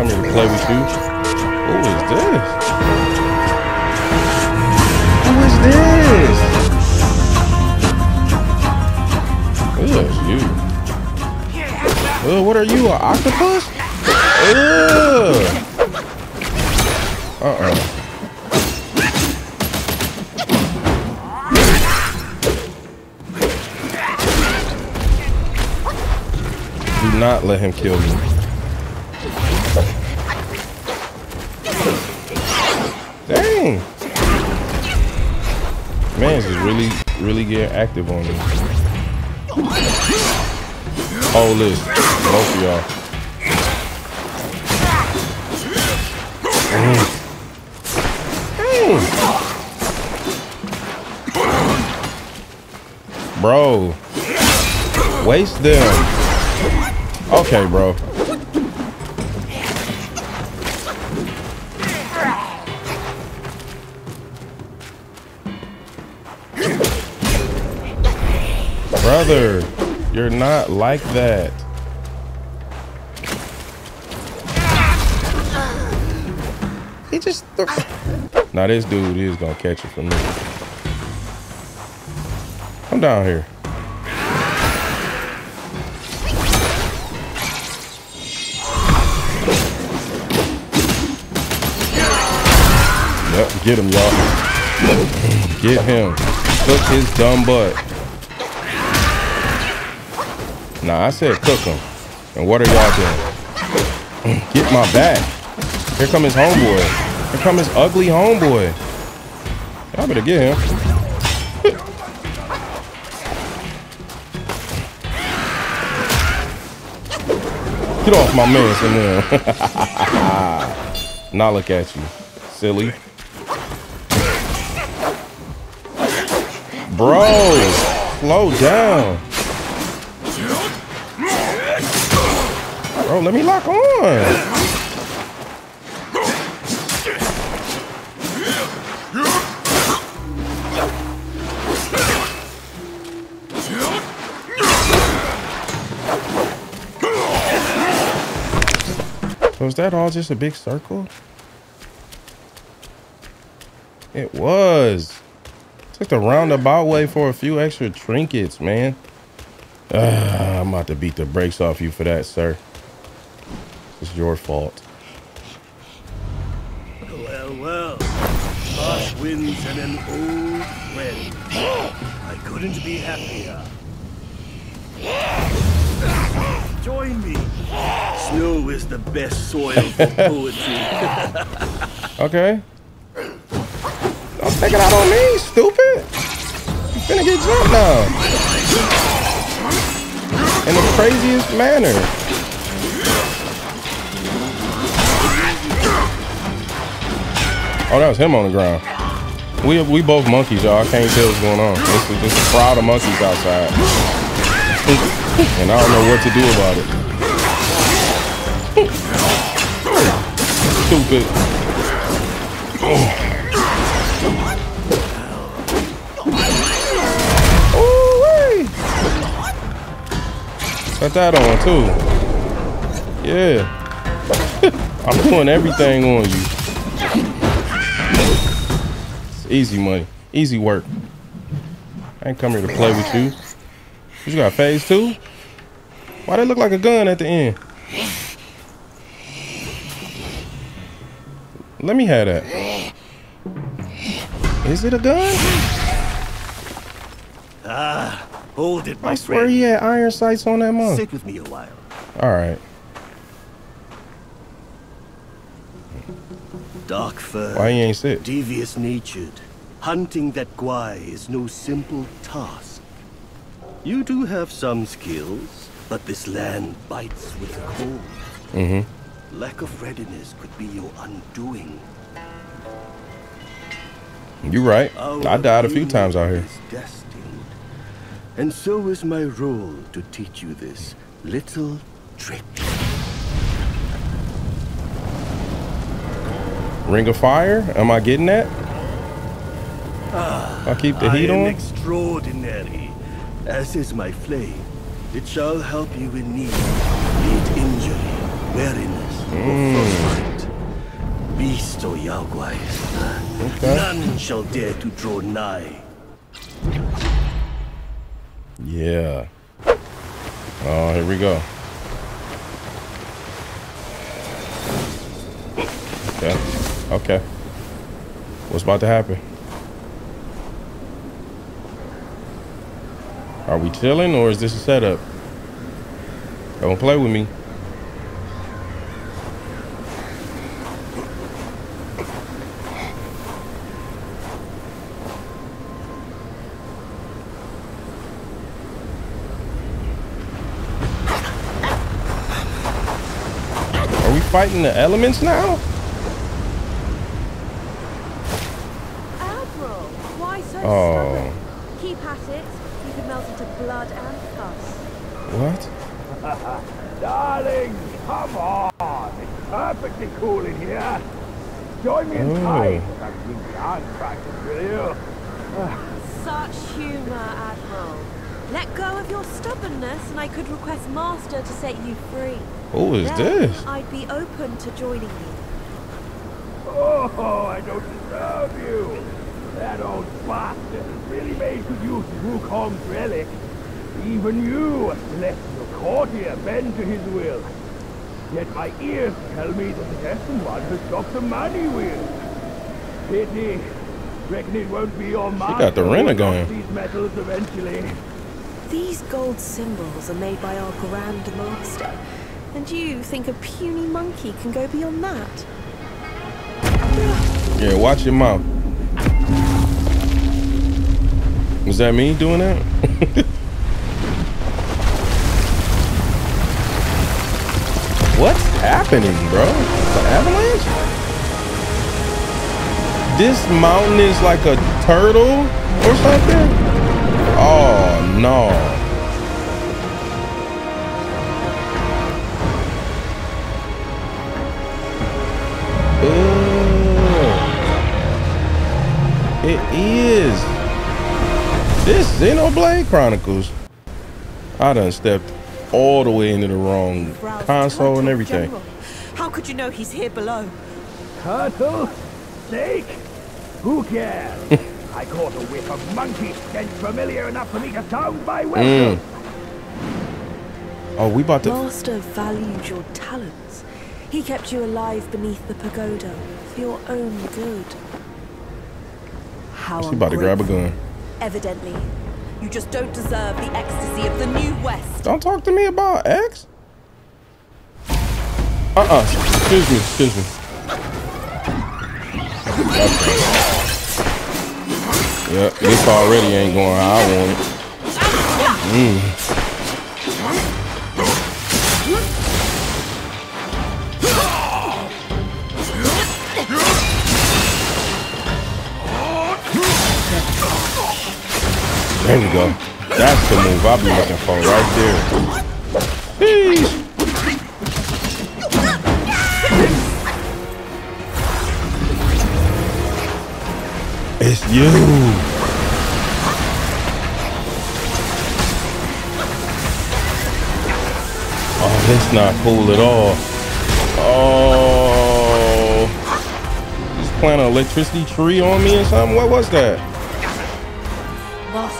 come here to play with you. Who is this? Who is this? Who is you? Uh, what are you, an octopus? Ugh. Do not let him kill me. Man, is really, really getting active on me. Oh, listen. Both of y'all. Mm. Mm. Bro. Waste them. Okay, bro. You're not like that. He just... now this dude is gonna catch it from me. Come down here. Yep, get him, y'all. Get him. Cook his dumb butt. Nah, I said cook him. And what are y'all doing? Get my back. Here come his homeboy. Here come his ugly homeboy. Y'all better get him. Get off my man, some Now look at you, silly. Bro, slow down. Bro, let me lock on. Was that all just a big circle? It was. Took the roundabout way for a few extra trinkets, man. Uh, I'm about to beat the brakes off you for that, sir. Your fault. Well, well. Harsh winds and an old friend. I couldn't be happier. Join me. Snow is the best soil for poetry. okay. Don't take it out on me, stupid. You finna get jumped now. In the craziest manner. Oh, that was him on the ground. We we both monkeys, y'all. I can't tell what's going on. Is just a crowd of monkeys outside. and I don't know what to do about it. Stupid. Oh. Got that on too. Yeah. I'm doing everything on you. Easy money. Easy work. I ain't come here to play with you. You got phase two? Why they look like a gun at the end? Let me have that. Is it a gun? Ah, hold it, my I swear friend. he had iron sights on that monk. Sit with me a while. All right. Dark fur. Why he ain't sit? Devious natured. Hunting that guai is no simple task. You do have some skills, but this land bites with cold. Mm-hmm. Lack of readiness could be your undoing. You right. Our I died a few times out here. destined. And so is my role to teach you this little trick. Ring of fire? Am I getting that? I keep the I heat am on? extraordinary, as is my flame. It shall help you in need, be it injury, weariness, mm. Beast or Yaoguai, okay. none shall dare to draw nigh. Yeah. Oh, here we go. Okay. Okay. What's about to happen? Are we chilling or is this a setup? Don't play with me. Are we fighting the elements now? Admiral, why so oh. stubborn? Keep at it. You could melt into blood and pus. What? Darling, come on. It's perfectly cool in here. Join me in Oh. I've been dance practice with you. Such humor, Admiral. Let go of your stubbornness and I could request Master to set you free. Who is then this? I'd be open to joining you. Oh, I don't deserve you. That old bastard really made good use of Wukong's relic. Even you let your courtier bend to his will. Yet my ears tell me that the destined one has dropped the money wheel. Pity. Reckon it won't be your master. She got the rent going. These metals eventually. These gold cymbals are made by our Grand Master. And you think a puny monkey can go beyond that? Yeah, watch your mouth. Was that me doing that? What's happening, bro? The avalanche? This mountain is like a turtle or something? Oh, no. It is. This Xenoblade Chronicles. I done stepped all the way into the wrong console and everything. General. How could you know he's here below? Turtle? Snake? Who cares? I caught a whiff of monkey stench familiar enough for me to sound my welcome. Mm. Oh, we about to... Master valued your talents. He kept you alive beneath the pagoda for your own good. How She about to grab a gun. Evidently, you just don't deserve the ecstasy of the New West. Don't talk to me about X. Uh-uh. Excuse me. Excuse me. Yeah, this already ain't going how I want it. Mm. There we go. That's the move I'll be looking for right there. It's you. Oh, that's not cool at all. Oh. Just plant an electricity tree on me or something? What was that?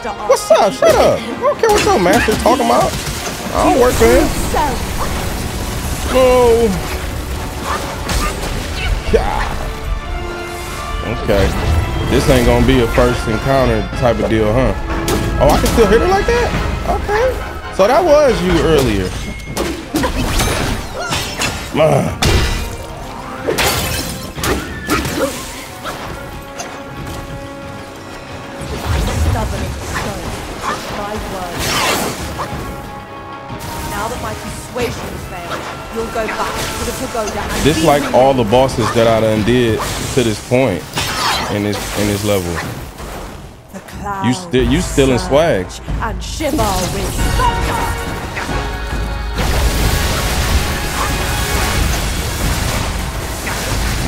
What's up? Shut up. I don't care what your master talking about. I don't work for him. Okay. This ain't gonna be a first encounter type of deal, huh? Oh, I can still hit her like that? Okay. So that was you earlier. Uh. This like all the bosses that I done did to this point in this in this level. You still you still in swag. And shiver with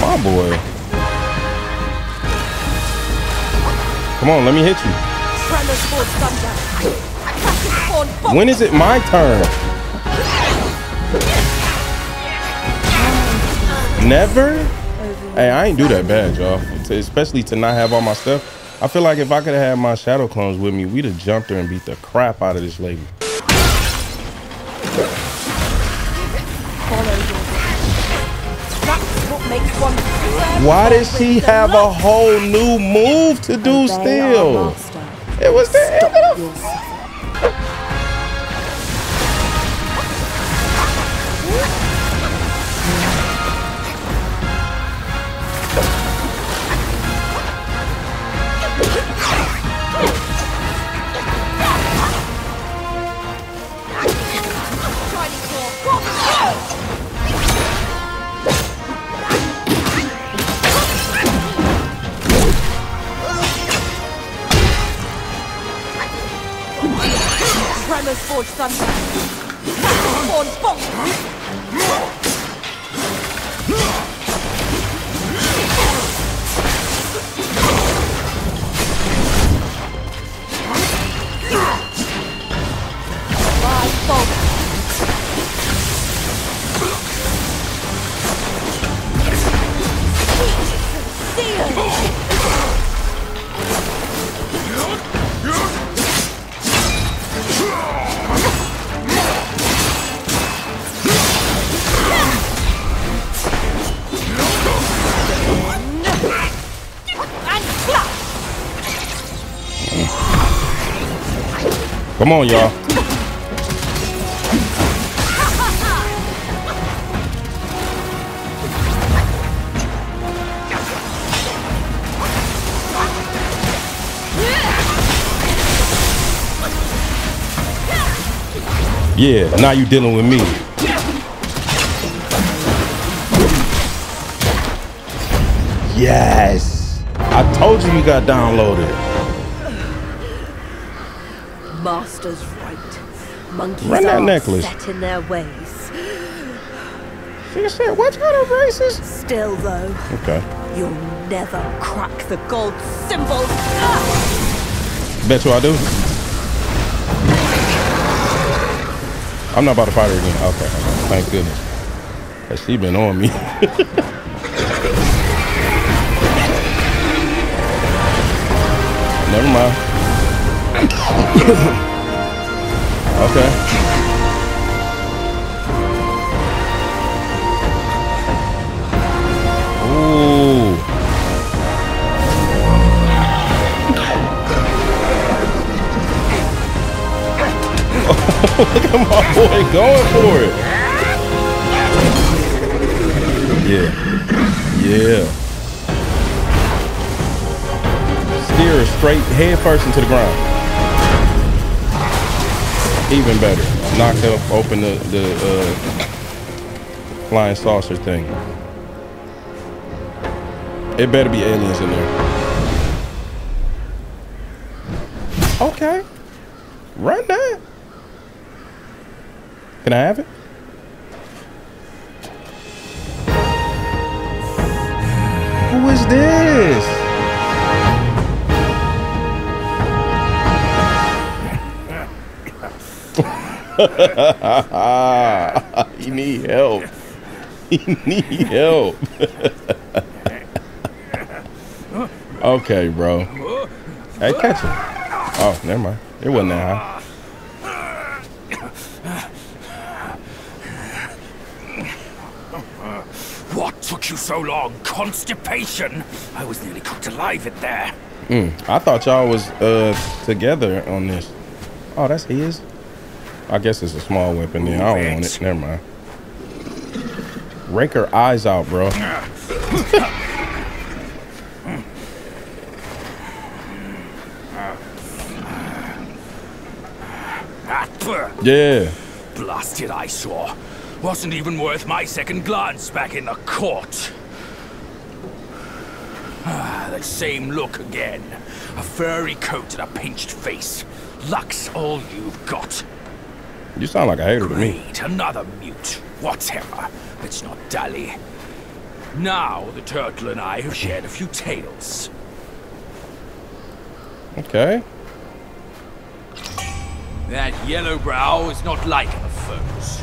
My boy. Come on, let me hit you. When is it my turn? Never? Hey, I ain't do that bad, y'all. Especially to not have all my stuff. I feel like if I could have had my shadow clones with me, we'd have jumped her and beat the crap out of this lady. Follow your dreams. That's what makes one true Why does she have a whole new move to do still? It was the end of your Tremors forge thunder. On bonk. Come on, y'all. Yeah, now you dealing with me. Yes. I told you you got downloaded. Master's right. Monkeys Run that are necklace. set in their ways. She said, what kind of racist? Still, though, Okay. you'll never crack the gold cymbal. Bet you I do. I'm not about to fight her again. Okay. Thank goodness. 'Cause she been on me. Never mind. okay. Ooh. Look at my boy going for it. Yeah. Yeah. Steer straight head first into the ground. Even better. Knock up, open the, the uh, flying saucer thing. It better be aliens in there. Okay. Run that. Can I have it? Who is this? he need help. He need help. okay, bro. Hey, catch him. Oh, never mind. It wasn't that high. What took you so long? Constipation? I was nearly cooked alive in there. I thought y'all was uh together on this. Oh, that's his. I guess it's a small weapon then. I don't want it. Never mind. Rake her eyes out, bro. Ah. Yeah. Blasted eyesore. Wasn't even worth my second glance back in the court. Ah, that same look again. A furry coat and a pinched face. Luck's all you've got. You sound like a hater to me. Another mute. Whatever. Let's not dally. Now the turtle and I have shared a few tales. Okay. That yellow brow is not like other foes.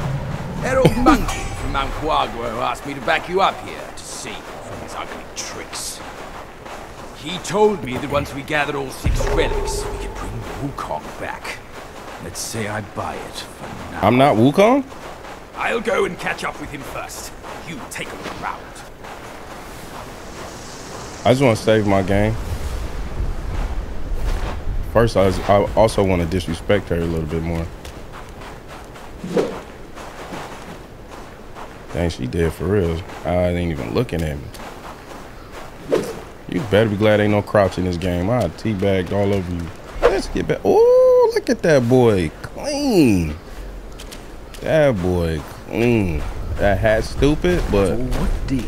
They're monkey from Mount Huaguo asked me to back you up here to save you from his ugly tricks. He told me that once we gathered all six relics, we could bring Wukong back. Let's say I buy it for now. I'm not Wukong? I'll go and catch up with him first. You take a look around. I just want to save my game. First, I, was- I also want to disrespect her a little bit more. Dang, she did for real. I ain't even looking at me. You better be glad ain't no crouch in this game. I teabagged all over you. Let's get back. Oh, look at that boy. Clean. That boy clean. That hat stupid, but For what deed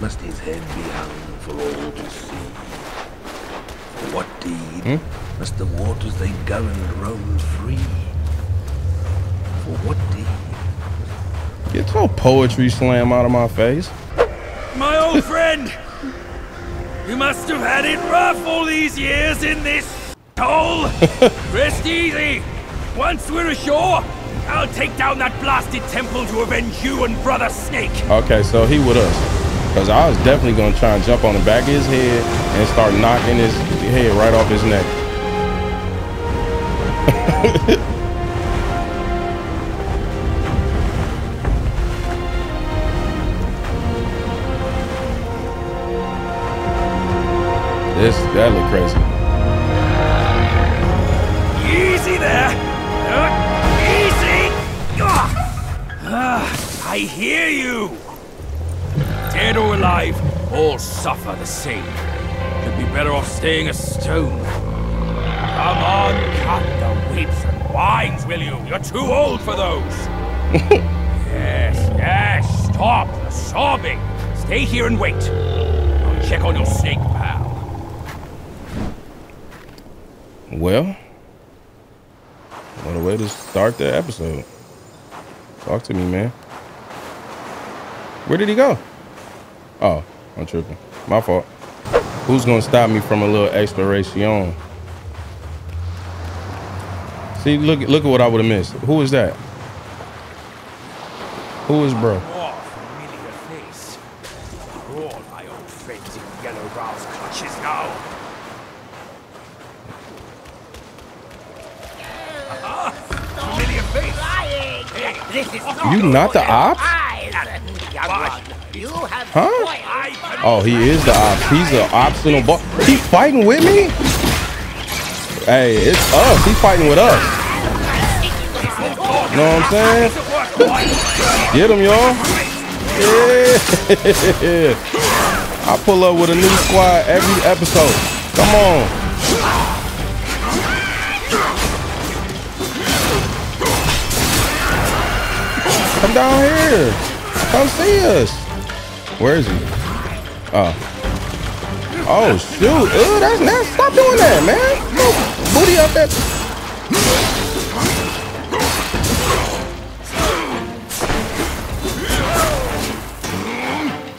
must his head be hung for all to see? For what deed hmm? must the waters they govern roam free? For what deed? get your poetry slam out of my face. My old friend! You must have had it rough all these years in this hole! Rest easy! Once we're ashore, I'll take down that blasted temple to avenge you and Brother Snake! Okay, so he with us. Cause I was definitely gonna try and jump on the back of his head and start knocking his head right off his neck. this that look crazy. I hear you! Dead or alive, all suffer the same. You'd be better off staying a stone. Come on, cut the whips and wines, will you? You're too old for those. yes, yes, stop the sobbing. Stay here and wait. I'll check on your snake, pal. Well, what a way to start the episode. Talk to me, man. Where did he go? Oh, I'm tripping. My fault. Who's gonna stop me from a little exploration? See, look, look at what I would have missed. Who is that? Who is bro? More familiar face. All Huh? Oh, he is the ops. He's the optional boss. He fighting with me? Hey, it's us. He fighting with us. Know what I'm saying? Get him, y'all. Yeah. I pull up with a new squad every episode. Come on. Come down here. Come see us. Where is he? Oh. Oh shoot. Ew, that's nasty. Stop doing that, man. Little Booty up there.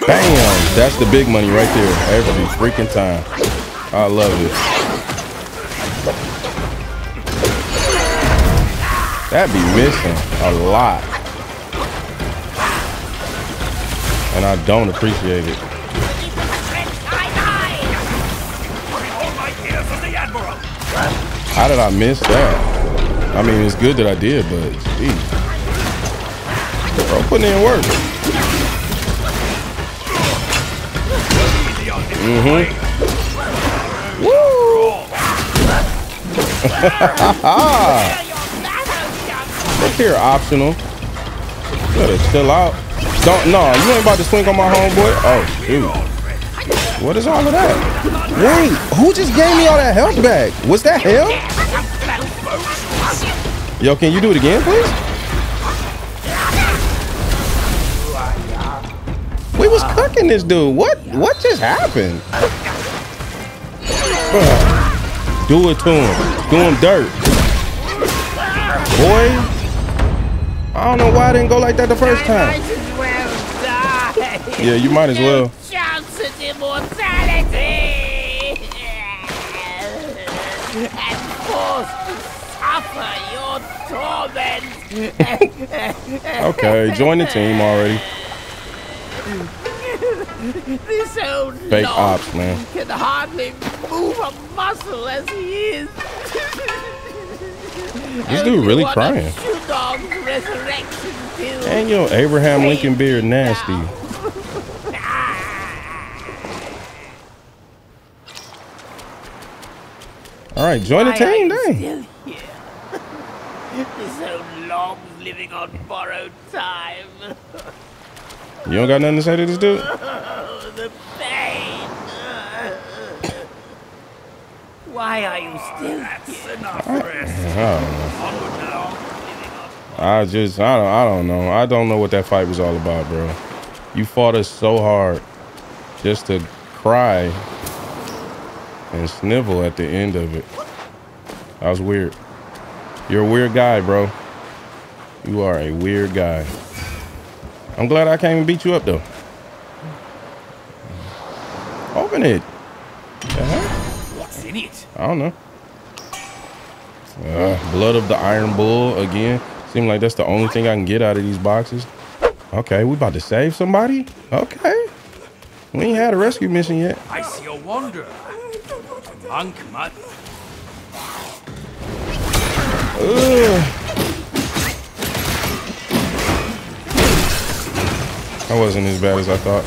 Bam! That's the big money right there. Every freaking time. I love it. That'd be missing a lot. And I don't appreciate it. How did I miss that? I mean, it's good that I did, but geez. Bro, putting in work. Mm-hmm. Woo! Look here, optional. Better chill out. Don't no, you ain't about to swing on my homeboy. Oh shoot. What is all of that? Wait, who just gave me all that health back? Was that him? Yo, can you do it again, please? We was cooking this dude. What what just happened? Do it to him. Do him dirt. Boy. I don't know why I didn't go like that the first time. Yeah, you might as well. Chance at immortality. and forced to suffer your torment. Okay, join the team already. This old Fake ops, man. can hardly move a muscle as he is. This dude really crying. And yo, Abraham Lincoln beard nasty. All right, join the Why are team, you dang. still here? this old log's living on borrowed time. You don't got nothing to say to this dude? Oh, the pain. Why are you still here? I don't know. I just, I don't, I don't know. I don't know what that fight was all about, bro. You fought us so hard just to cry and snivel at the end of it. That was weird. You're a weird guy, bro. You are a weird guy. I'm glad I came and beat you up, though. Open it. What's in it? I don't know. Uh, blood of the Iron Bull again. Seems like that's the only thing I can get out of these boxes. Okay, we about to save somebody? Okay. We ain't had a rescue mission yet. I see a wanderer. Mud. Ugh. That wasn't as bad as I thought.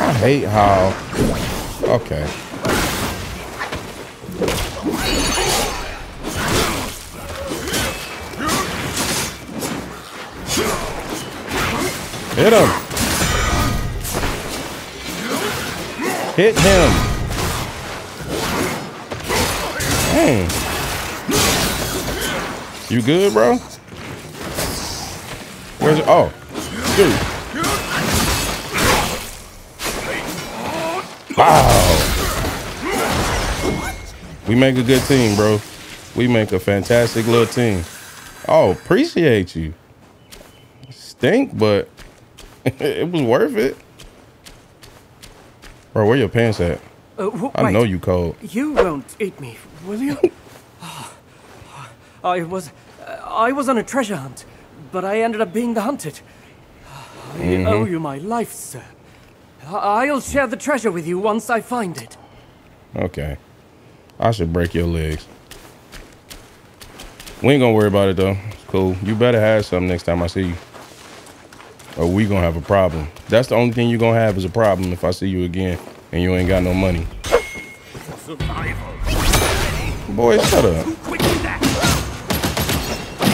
I hate how. Okay. Hit him. Hit him. Dang. You good, bro? Where's it? Oh, dude. Wow. We make a good team, bro. We make a fantastic little team. Oh, appreciate you. Stink, but it was worth it. Bro, where your pants at? Uh, I know you cold. You won't eat me, will you? I was, uh, I was on a treasure hunt, but I ended up being the hunted. I Mm-hmm. owe you my life, sir. I'll share the treasure with you once I find it. Okay. I should break your legs. We ain't gonna worry about it though. It's cool. You better have something next time I see you. Or we gonna have a problem. That's the only thing you gonna have is a problem if I see you again and you ain't got no money. Survival. Boy, shut up. Quick with that.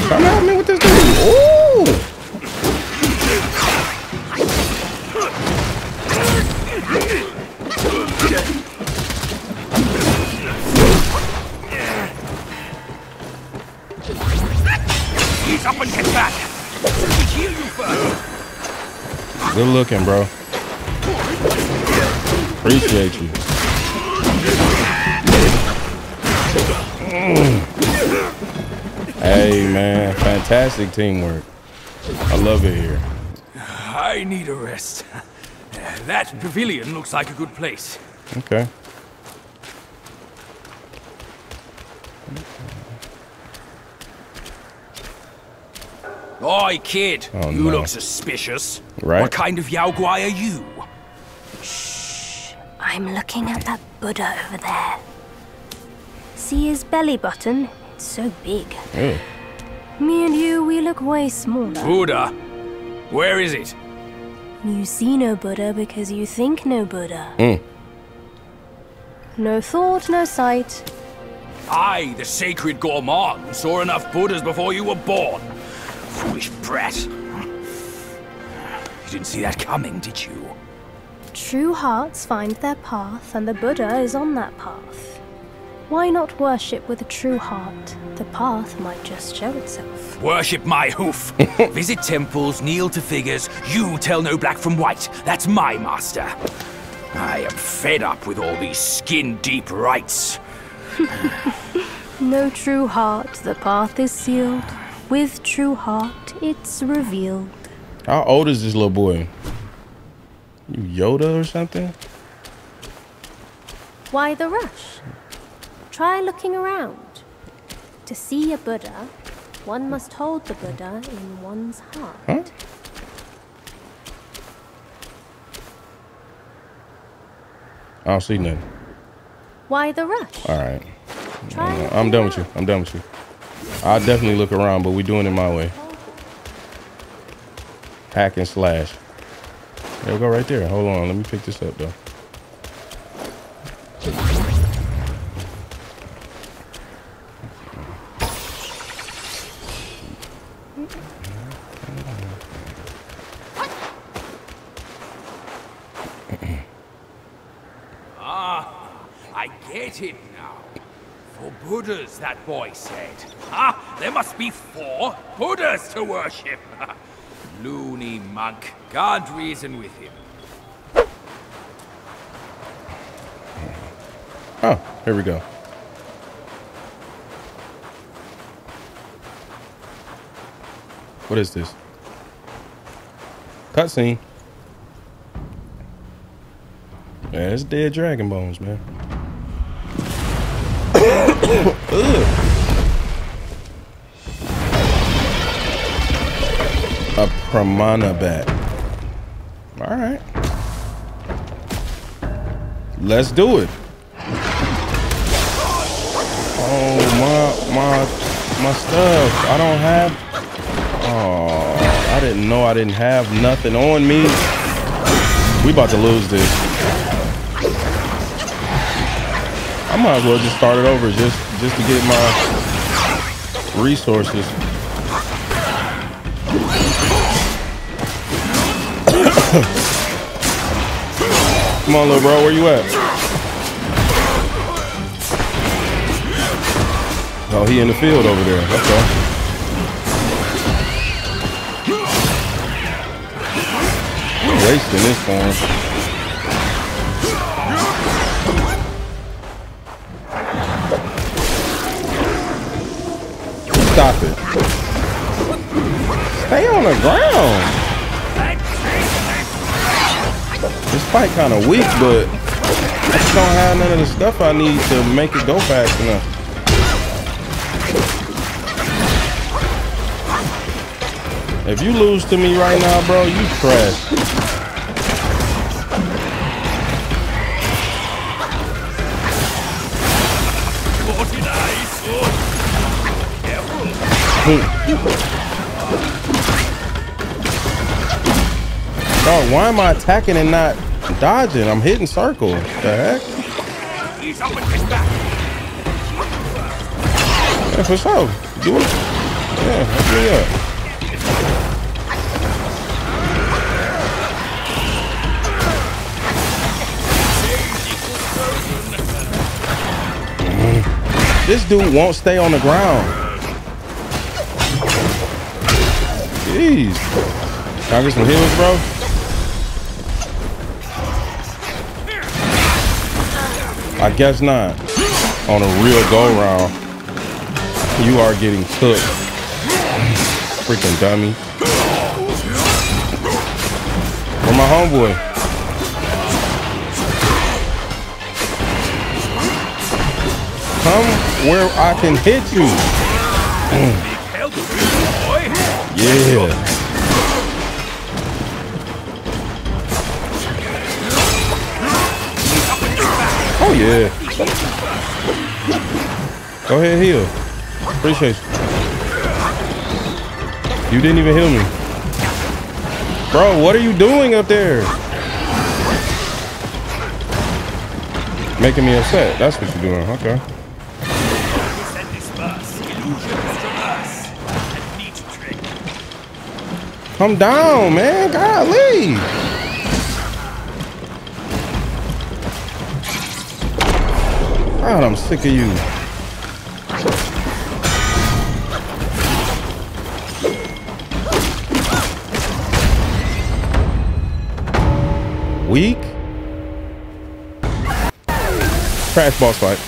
Come at me with this looking, bro. Appreciate you. Hey, man. Fantastic teamwork. I love it here. I need a rest. That pavilion looks like a good place. Okay. Oi, kid. Oh, you no. look suspicious. Right. What kind of Yao Guai are you? Shh. I'm looking at that Buddha over there. See his belly button? It's so big. Ew. Me and you, we look way smaller. Buddha. Where is it? You see no Buddha because you think no Buddha. Mm. No thought, no sight. I, the sacred gourmand, saw enough Buddhas before you were born. Foolish brat. You didn't see that coming, did you? True hearts find their path, and the Buddha is on that path. Why not worship with a true heart? The path might just show itself. Worship my hoof. Visit temples, kneel to figures. You tell no black from white. That's my master. I am fed up with all these skin deep rites. No true heart, the path is sealed. With true heart, it's revealed. How old is this little boy? You Yoda or something? Why the rush? Try looking around. To see a Buddha, one must hold the Buddha in one's heart. Huh? I don't see nothing. Why the rush? All right. Try I'm done with you. I'm done with you. I'll definitely look around, but we're doing it my way. Hack and slash. There we go right there. Hold on. Let me pick this up though. Ah, I get it Buddhas, that boy said. Ah, there must be four Buddhas to worship. Loony monk. Can't reason with him. Oh, here we go. What is this? Cutscene. Yeah, it's dead dragon bones, man. Ugh. A Pramana bat. All right. Let's do it. Oh my my my stuff. I don't have. Oh, I didn't know I didn't have nothing on me. We about to lose this. I might as well just start it over just just to get my resources. Come on, little bro, where you at? Oh, he in the field over there. Okay. Wasting this form. On the ground. This fight kind of weak, but I just don't have none of the stuff I need to make it go fast enough. If you lose to me right now, bro, you trash. Dog, why am I attacking and not dodging? I'm hitting circle. The heck? He's up his back. Yeah, for sure. Do it. Yeah, me up. Mhm. This dude won't stay on the ground. Jeez. Can I heals, bro? I guess not. On a real go round. You are getting cooked. Freaking dummy. Where my homeboy? Come where I can hit you. Yeah. Yeah. Go ahead, heal. Appreciate you. You didn't even heal me. Bro, what are you doing up there? Making me upset. That's what you're doing. Okay. Come down, man. Golly. God, I'm sick of you. Weak. Trash boss fight.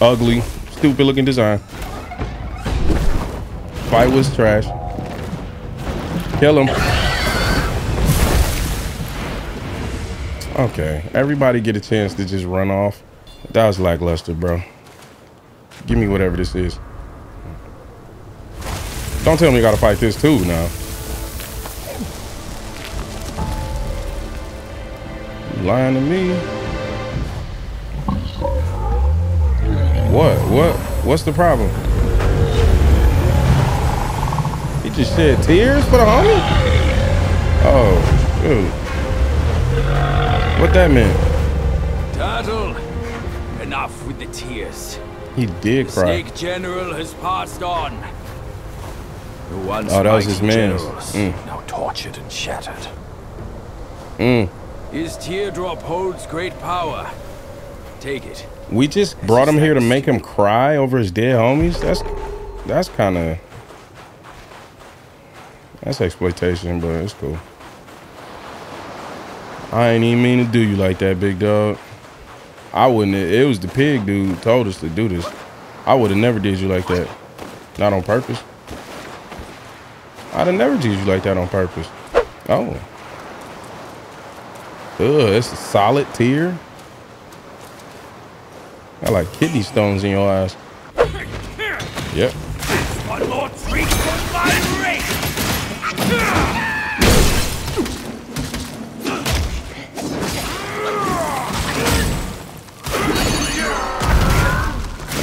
Ugly, stupid looking design. Fight was trash. Kill him. Okay, everybody get a chance to just run off. That was lackluster, bro. Give me whatever this is. Don't tell me you gotta fight this too now. Lying to me? What? What? What's the problem? He just shed tears for the homie? Oh, shoot. What that meant? Turtle, enough with the tears. He did The cry. Snake General has passed on. The once Oh, that was his man. Mm. now tortured and shattered. Mm. His teardrop holds great power. Take it. We just brought him here to make him cry over his dead homies. That's that's kind of that's exploitation, but it's cool. I ain't even mean to do you like that, big dog. I wouldn't. It was the pig dude told us to do this. I would have never did you like that, not on purpose. I'd have never did you like that on purpose. Oh. Ugh, it's a solid tear. Got like kidney stones in your eyes. Yep.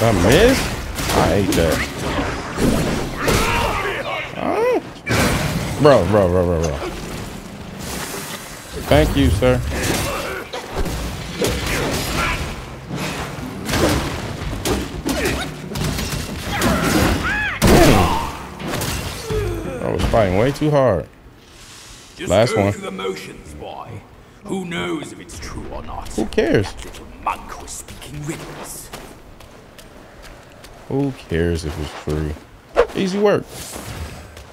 I miss? I hate that. Bro, bro, bro, bro, bro. Thank you, sir. I was fighting way too hard. Just Last one. the motions, boy. Who knows if it's true or not? Who cares? Little monk was speaking riddles. Who cares if it's true? Easy work.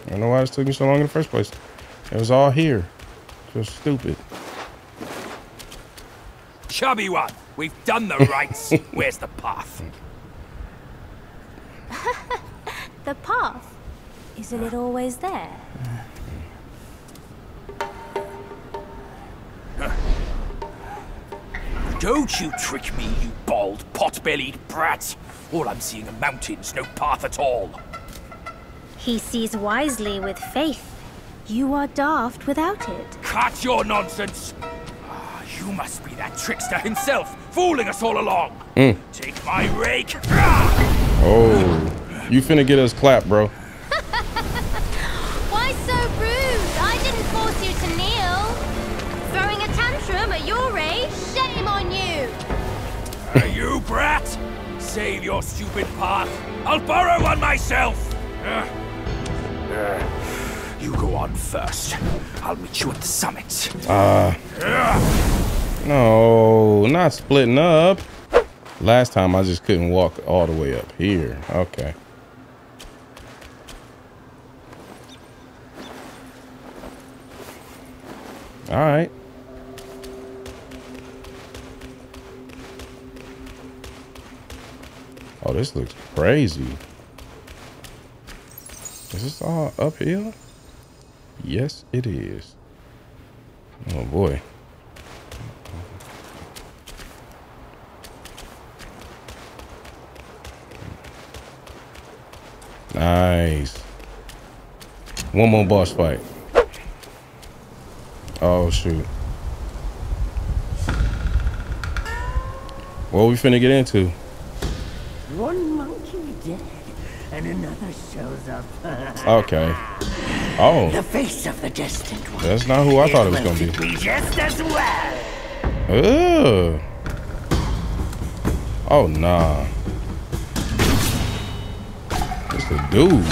I don't know why it took me so long in the first place. It was all here. Just stupid. Chubby one, we've done the rites. Where's the path? The path. Isn't it always there? Don't you trick me, you bald, pot-bellied brat. All I'm seeing are mountains, no path at all. He sees wisely with faith. You are daft without it. Cut your nonsense. Ah, You must be that trickster himself, fooling us all along. Mm. Take my rake. Ah! Oh, you finna get us clapped, bro. Save your stupid path. I'll borrow one myself. Ah. Ah. You go on first. I'll meet you at the summit. Uh, no, not splitting up. Last time I just couldn't walk all the way up here. Okay. All right. Oh, this looks crazy. Is this all uphill? Yes, it is. Oh boy. Nice. One more boss fight. Oh shoot. What are we finna get into? One monkey dead, and another shows up. Okay. Oh, The face of the destined one. that's not who I thought it was gonna be. fit just as well. Ugh. Oh nah. It's a dude.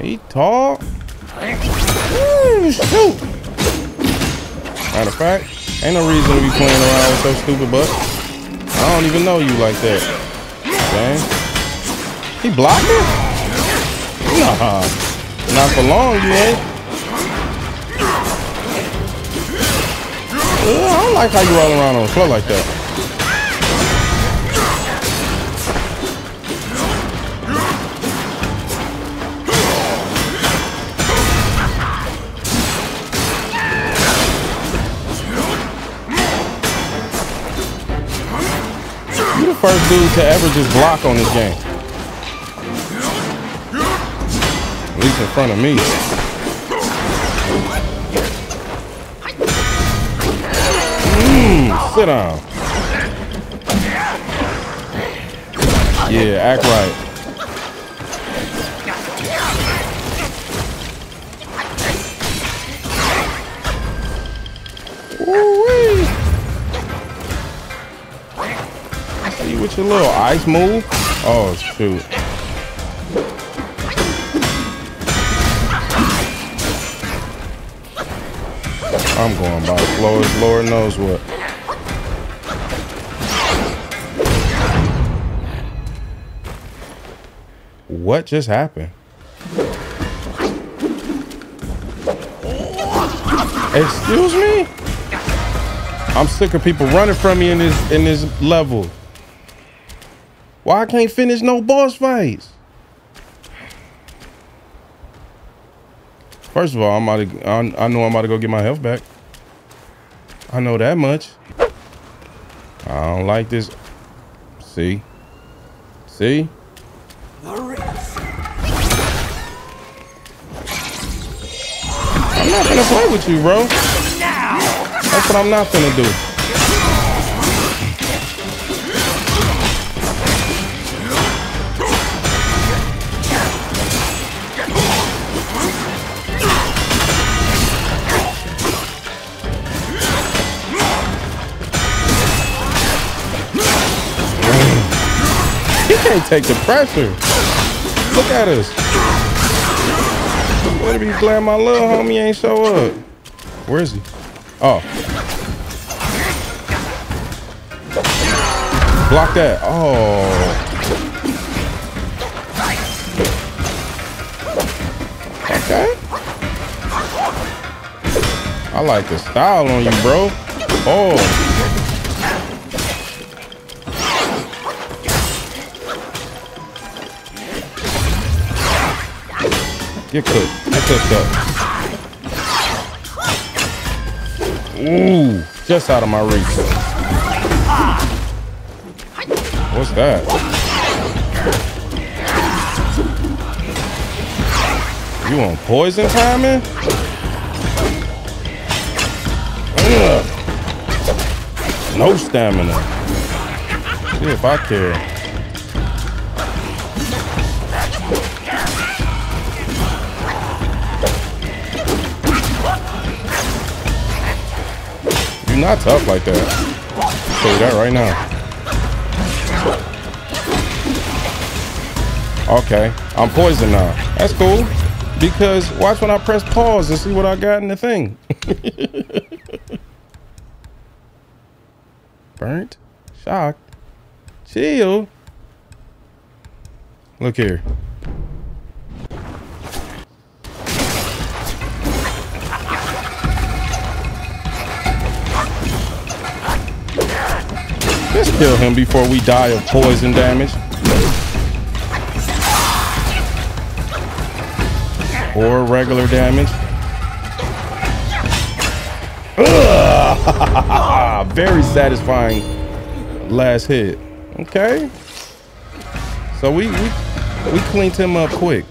He tall. Ooh, shoot. Matter of fact, ain't no reason to be playing around with so stupid butt. I don't even know you like that. Dang. He blocked me? Nah. Not for long, you ain't. I don't like how you roll around on the floor like that. First dude to ever just block on this game. At least in front of me. Mmm, sit down. Yeah, act right. With your little ice move. Oh shoot. I'm going by slow as Lord knows what. What just happened? Excuse me? I'm sick of people running from me in this in this level. Why I can't finish no boss fights? First of all, I'm about to, I, I know I'm about to go get my health back. I know that much. I don't like this. See? See? I'm not gonna play with you, bro. That's what I'm not gonna do. Can't take the pressure. Look at us. Better be glad my little homie ain't show up. Where is he? Oh. Block that. Oh. Okay. I like the style on you, bro. Oh. Get cooked. Get cooked up. Ooh, just out of my reach. What's that? You on poison timing? Ugh. No stamina. See if I care. You're not tough like that. I'll tell you that right now. Okay, I'm poisoned now. That's cool. Because watch when I press pause and see what I got in the thing. Burnt. Shocked. Chill. Look here. Let's kill him before we die of poison damage. Or regular damage. Very satisfying last hit. Okay. So we, we we cleaned him up quick.